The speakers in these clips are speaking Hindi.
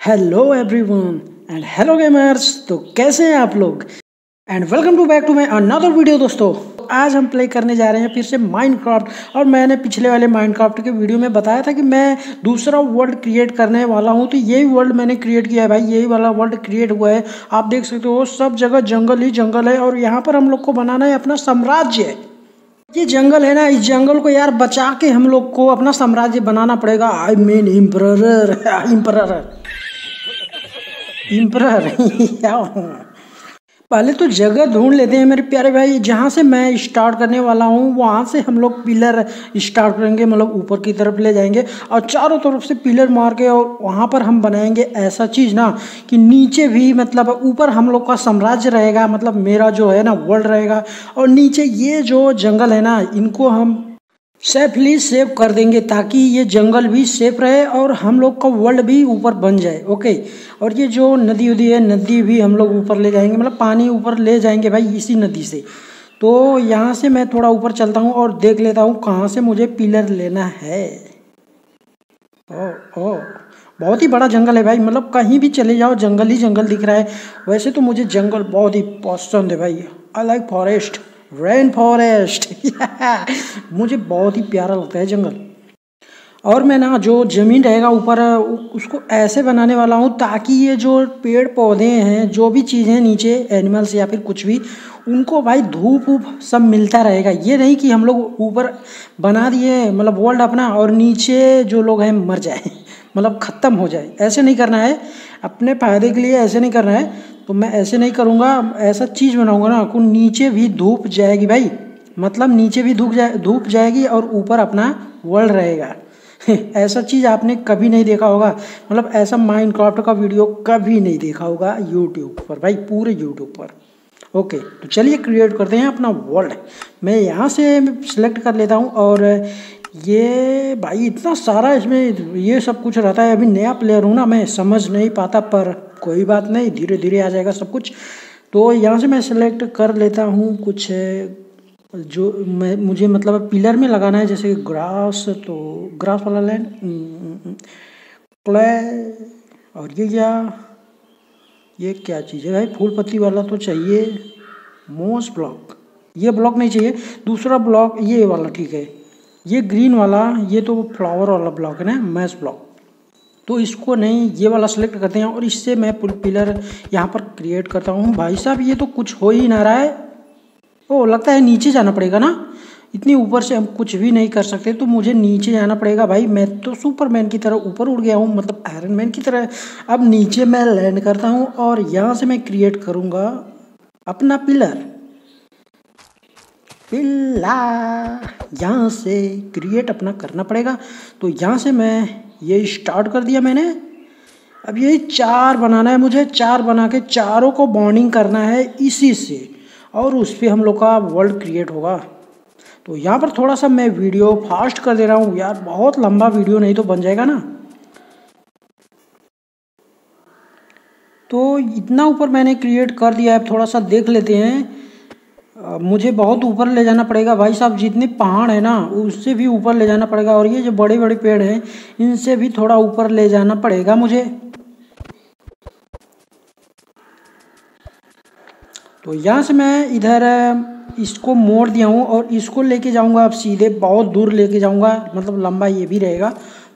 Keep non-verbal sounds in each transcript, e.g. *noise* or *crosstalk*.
Hello everyone and hello gamers तो कैसे हैं आप लोग? And welcome to back to my another video दोस्तों. आज हम प्ले करने जा रहे हैं फिर से माइनक्राफ्ट और मैंने पिछले वाले माइनक्राफ्ट के वीडियो में बताया था कि मैं दूसरा वर्ल्ड क्रिएट करने वाला हूँ तो यही वर्ल्ड मैंने क्रिएट किया है भाई, यही वाला वर्ल्ड क्रिएट हुआ है। आप देख सकते हो, सब जगह जंगल ही जंगल है, और यहाँ पर हम लोग को बनाना है अपना साम्राज्य। ये जंगल है ना, इस जंगल को यार बचा के हम लोग को अपना साम्राज्य बनाना पड़ेगा। आई मीन इम्पर इम्पर इम्पर पहले तो जगह ढूंढ लेते हैं मेरे प्यारे भाई। जहाँ से मैं स्टार्ट करने वाला हूँ, वहाँ से हम लोग पिलर स्टार्ट करेंगे मतलब ऊपर की तरफ़ ले जाएँगे और चारों तरफ़ से पिलर मार के और वहाँ पर हम बनाएँगे ऐसा चीज़ ना कि नीचे भी मतलब ऊपर हम लोग का साम्राज्य रहेगा मतलब मेरा जो है ना वर्ल्ड रहेगा और नीचे ये जो जंगल है ना, इनको हम सेफली सेव कर देंगे ताकि ये जंगल भी सेफ़ रहे और हम लोग का वर्ल्ड भी ऊपर बन जाए ओके और ये जो नदी उदी है, नदी भी हम लोग ऊपर ले जाएँगे मतलब पानी ऊपर ले जाएँगे भाई इसी नदी से। तो यहाँ से मैं थोड़ा ऊपर चलता हूँ और देख लेता हूँ कहाँ से मुझे पिलर लेना है। ओ ओ, बहुत ही बड़ा जंगल है भाई मतलब कहीं भी चले जाओ, जंगल ही जंगल दिख रहा है। वैसे तो मुझे जंगल बहुत ही पसंद है भाई I like forest rain forest *laughs* मुझे बहुत ही प्यारा लगता है जंगल। और मैं ना जो ज़मीन रहेगा ऊपर, उसको ऐसे बनाने वाला हूँ ताकि ये जो पेड़ पौधे हैं, जो भी चीज़ें नीचे एनिमल्स या फिर कुछ भी, उनको भाई धूप वूप सब मिलता रहेगा। ये नहीं कि हम लोग ऊपर बना दिए मतलब वर्ल्ड अपना और नीचे जो लोग हैं मर जाए। मतलब ख़त्म हो जाए। ऐसे नहीं करना है। अपने फ़ायदे के लिए ऐसे नहीं करना है। तो मैं ऐसे नहीं करूँगा। ऐसा चीज़ बनाऊँगा ना को नीचे भी धूप जाएगी भाई। मतलब नीचे भी धूप जाए, धूप जाएगी और ऊपर अपना वर्ल्ड रहेगा। *laughs* ऐसा चीज़ आपने कभी नहीं देखा होगा। मतलब ऐसा माइनक्राफ्ट का वीडियो कभी नहीं देखा होगा यूट्यूब पर भाई, पूरे यूट्यूब पर। ओके तो चलिए क्रिएट करते हैं अपना वर्ल्ड मैं यहाँ से सिलेक्ट कर लेता हूँ और ये भाई इतना सारा इसमें ये सब कुछ रहता है, अभी नया प्लेयर हूँ ना मैं, समझ नहीं पाता, पर कोई बात नहीं धीरे धीरे आ जाएगा सब कुछ। तो यहाँ से मैं सिलेक्ट कर लेता हूँ कुछ, जो मैं, मुझे मतलब पिलर में लगाना है, जैसे ग्रास तो ग्रास वाला लैंड क्ले और ये क्या? ये क्या चीज़ है भाई? फूल पत्ती वाला तो चाहिए मोस ब्लॉक ये ब्लॉक नहीं चाहिए, दूसरा ब्लॉक ये वाला ठीक है। ये ग्रीन वाला, ये तो फ्लावर वाला ब्लॉक है ना मैस ब्लॉक तो इसको नहीं, ये वाला सेलेक्ट करते हैं और इससे मैं पुल पिलर यहाँ पर क्रिएट करता हूँ। भाई साहब, ये तो कुछ हो ही ना रहा है। ओ, लगता है नीचे जाना पड़ेगा ना। इतनी ऊपर से हम कुछ भी नहीं कर सकते तो मुझे नीचे जाना पड़ेगा। भाई, मैं तो सुपरमैन की तरह ऊपर उड़ गया हूँ मतलब आयरन मैन की तरह। अब नीचे मैं लैंड करता हूँ और यहाँ से मैं क्रिएट करूँगा अपना पिलर पिल्ला यहाँ से क्रिएट अपना करना पड़ेगा। तो यहाँ से मैं ये स्टार्ट कर दिया मैंने। अब ये चार बनाना है मुझे। चार बना के चारों को बॉन्डिंग करना है इसी से। और उस पर हम लोग का वर्ल्ड क्रिएट होगा। तो यहाँ पर थोड़ा सा मैं वीडियो फास्ट कर दे रहा हूँ। यार, बहुत लंबा वीडियो नहीं तो बन जाएगा ना। तो इतना ऊपर मैंने क्रिएट कर दिया है। थोड़ा सा देख लेते हैं। मुझे बहुत ऊपर ले जाना पड़ेगा भाई साहब, जितने पहाड़ है ना, उससे भी ऊपर ले जाना पड़ेगा और ये जो बड़े बड़े पेड़ हैं, इनसे भी थोड़ा ऊपर ले जाना पड़ेगा मुझे। तो यहाँ से मैं इधर इसको मोड़ दिया हूँ और इसको लेके जाऊँगा, अब सीधे बहुत दूर लेके जाऊँगा मतलब लंबा ये भी रहेगा,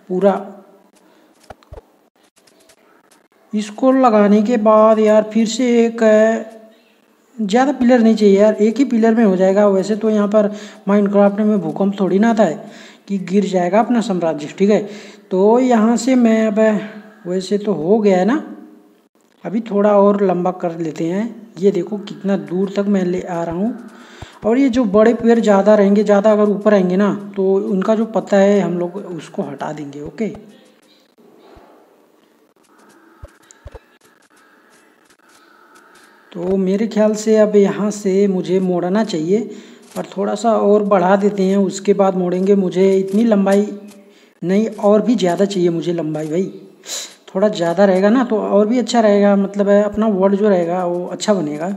पूरा। इसको लगाने के बाद यार फिर से एक ज़्यादा पिलर नहीं चाहिए यार, एक ही पिलर में हो जाएगा। वैसे तो यहाँ पर माइनक्राफ्ट में भूकंप थोड़ी ना आता है कि गिर जाएगा अपना साम्राज्य ठीक है? तो यहाँ से मैं अब, वैसे तो हो गया है ना? अभी थोड़ा और लंबा कर लेते हैं। ये देखो कितना दूर तक मैं ले आ रहा हूँ। और ये जो बड़े पेड़ ज़्यादा रहेंगे, ज़्यादा अगर ऊपर आएँगे ना तो उनका जो पत्ता है हम लोग उसको हटा देंगे, ओके? तो मेरे ख्याल से अब यहाँ से मुझे मोड़ना चाहिए और थोड़ा सा और बढ़ा देते हैं। उसके बाद मोड़ेंगे। मुझे इतनी लंबाई नहीं, और भी ज़्यादा चाहिए मुझे लंबाई भाई। थोड़ा ज़्यादा रहेगा ना तो और भी अच्छा रहेगा। मतलब है, अपना वर्ड जो रहेगा, वो अच्छा बनेगा।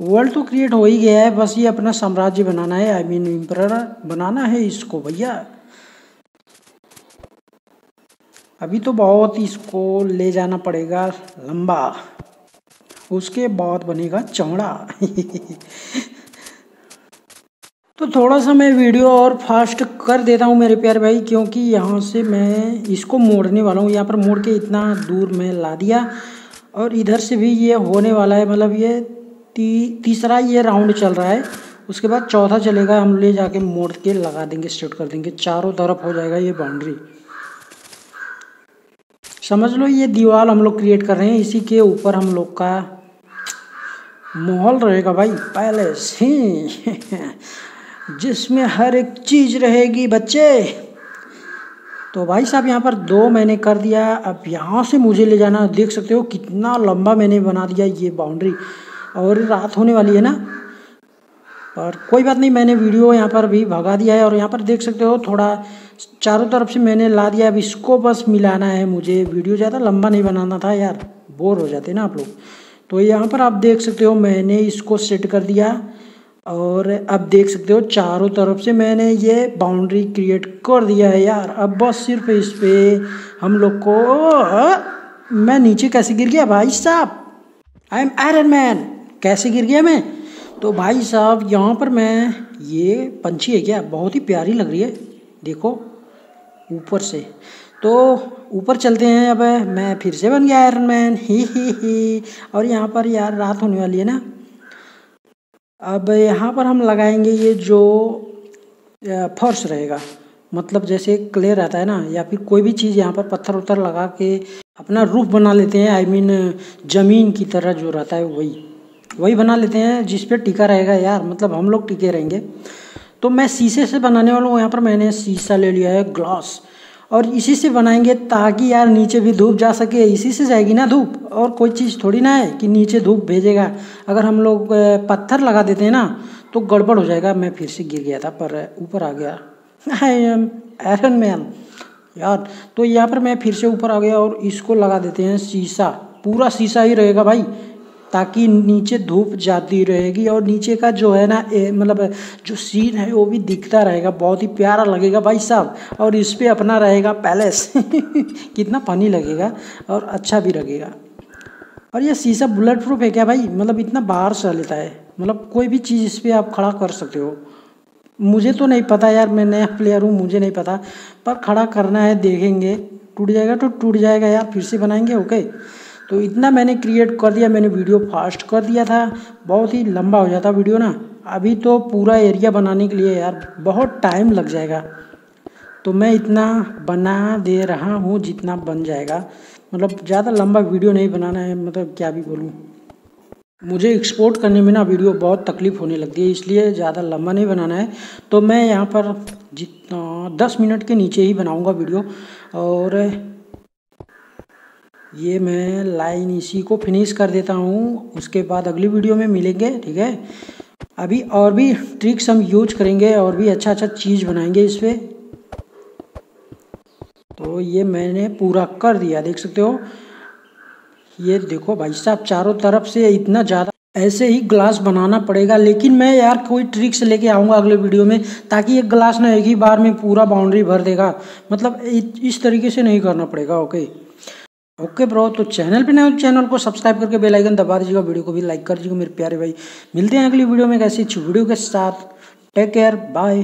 वर्ल्ड तो क्रिएट हो ही गया है। बस ये अपना साम्राज्य बनाना है। आई मीन इम्पर बनाना है इसको, भैया। अभी तो बहुत इसको ले जाना पड़ेगा लंबा। उसके बाद बनेगा चौड़ा। *laughs* तो थोड़ा सा मैं वीडियो और फास्ट कर देता हूँ मेरे प्यारे भाई क्योंकि यहाँ से मैं इसको मोड़ने वाला हूँ। यहाँ पर मोड़ के इतना दूर मैं ला दिया और इधर से भी ये होने वाला है मतलब ये ती, तीसरा ये राउंड चल रहा है। उसके बाद चौथा चलेगा हम ले जाके मोड़ के लगा देंगे स्ट्रेट कर देंगे। चारों तरफ़ हो जाएगा ये बाउंड्री। समझ लो ये दीवार हम लोग क्रिएट कर रहे हैं, इसी के ऊपर हम लोग का माहौल रहेगा भाई पैलेस ही *laughs* जिसमें हर एक चीज़ रहेगी बच्चे। तो भाई साहब, यहाँ पर दो मैंने कर दिया। अब यहाँ से मुझे ले जाना, देख सकते हो कितना लंबा मैंने बना दिया ये बाउंड्री और रात होने वाली है ना पर कोई बात नहीं, मैंने वीडियो यहाँ पर भी भगा दिया है और यहाँ पर देख सकते हो थोड़ा चारों तरफ़ से मैंने ला दिया। अब इसको बस मिलाना है मुझे। वीडियो ज़्यादा लंबा नहीं बनाना था यार, बोर हो जाते ना आप लोग। तो यहाँ पर आप देख सकते हो मैंने इसको सेट कर दिया और अब देख सकते हो चारों तरफ़ से मैंने ये बाउंड्री क्रिएट कर दिया है यार। अब बस सिर्फ़ इस पर हम लोग को मैं नीचे कैसे गिर गया भाई साहब? I am Iron Man. कैसे गिर गया मैं? तो भाई साहब यहाँ पर मैं ये पंछी है क्या? बहुत ही प्यारी लग रही है। देखो ऊपर से। तो ऊपर चलते हैं अब। मैं फिर से बन गया आयरन मैन ही ही ही और यहाँ पर यार रात होने वाली है ना। अब यहाँ पर हम लगाएँगे ये जो फर्श रहेगा। मतलब जैसे क्ले रहता है ना या फिर कोई भी चीज़ यहाँ पर पत्थर उत्थर लगा के अपना रूफ बना लेते हैं। आई I मीन mean, ज़मीन की तरह जो रहता है वही। वही बना लेते हैं, जिस पे टिका रहेगा यार मतलब हम लोग टिके रहेंगे। तो मैं शीशे से बनाने वाला हूँ, यहाँ पर मैंने शीशा ले लिया है, ग्लास। और इसी से बनाएँगे ताकि यार नीचे भी धूप जा सके, इसी से जाएगी ना धूप। और कोई चीज़ थोड़ी ना है कि नीचे धूप भेजेगा। अगर हम लोग पत्थर लगा देते हैं ना तो गड़बड़ हो जाएगा। मैं फिर से गिर गया था, पर ऊपर आ गया। आई एम आयरन मैन यार तो यहाँ पर मैं फिर से ऊपर आ गया और इसको लगा देते हैं शीशा। पूरा शीशा ही रहेगा भाई। ताकि नीचे धूप जाती रहेगी और नीचे का जो है ना मतलब जो सीन है, वो भी दिखता रहेगा। बहुत ही प्यारा लगेगा भाई साहब। और इस पर अपना रहेगा पैलेस *laughs* कितना पानी लगेगा और अच्छा भी लगेगा। और ये शीशा बुलेट प्रूफ है क्या भाई? मतलब इतना बाहर से लेता है। मतलब कोई भी चीज़ इस पर आप खड़ा कर सकते हो। मुझे तो नहीं पता यार, मैं नया प्लेयर हूँ, मुझे नहीं पता। पर खड़ा करना है, देखेंगे। टूट जाएगा तो टूट जाएगा यार, फिर से बनाएँगे ओके तो इतना मैंने क्रिएट कर दिया, मैंने वीडियो फास्ट कर दिया था। बहुत ही लंबा हो जाता वीडियो ना। अभी तो पूरा एरिया बनाने के लिए यार बहुत टाइम लग जाएगा। तो मैं इतना बना दे रहा हूँ जितना बन जाएगा। मतलब ज़्यादा लंबा वीडियो नहीं बनाना है मतलब क्या भी बोलूँ। मुझे एक्सपोर्ट करने में ना वीडियो बहुत तकलीफ़ होने लगती है इसलिए ज़्यादा लंबा नहीं बनाना है। तो मैं यहाँ पर जितना, दस मिनट के नीचे ही बनाऊँगा वीडियो और ये मैं लाइन इसी को फिनिश कर देता हूँ। उसके बाद अगली वीडियो में मिलेंगे, ठीक है? अभी और भी ट्रिक्स हम यूज़ करेंगे और भी अच्छा अच्छा चीज़ बनाएँगे इस पर तो ये मैंने पूरा कर दिया, देख सकते हो? ये देखो भाई साहब, चारों तरफ़ से इतना ज़्यादा ऐसे ही ग्लास बनाना पड़ेगा। लेकिन मैं यार कोई ट्रिक्स लेके आऊँगा अगले वीडियो में, ताकि एक ग्लास ना एक ही बार में पूरा बाउंड्री भर देगा। मतलब इस तरीके से नहीं करना पड़ेगा ओके ओके ब्रो तो चैनल पे नए चैनल को सब्सक्राइब करके बेल आइकन दबा दीजिएगा, वीडियो को भी लाइक कर दीजिएगा, मेरे प्यारे भाई। मिलते हैं अगली वीडियो में कैसी वीडियो के साथ। Take care, bye.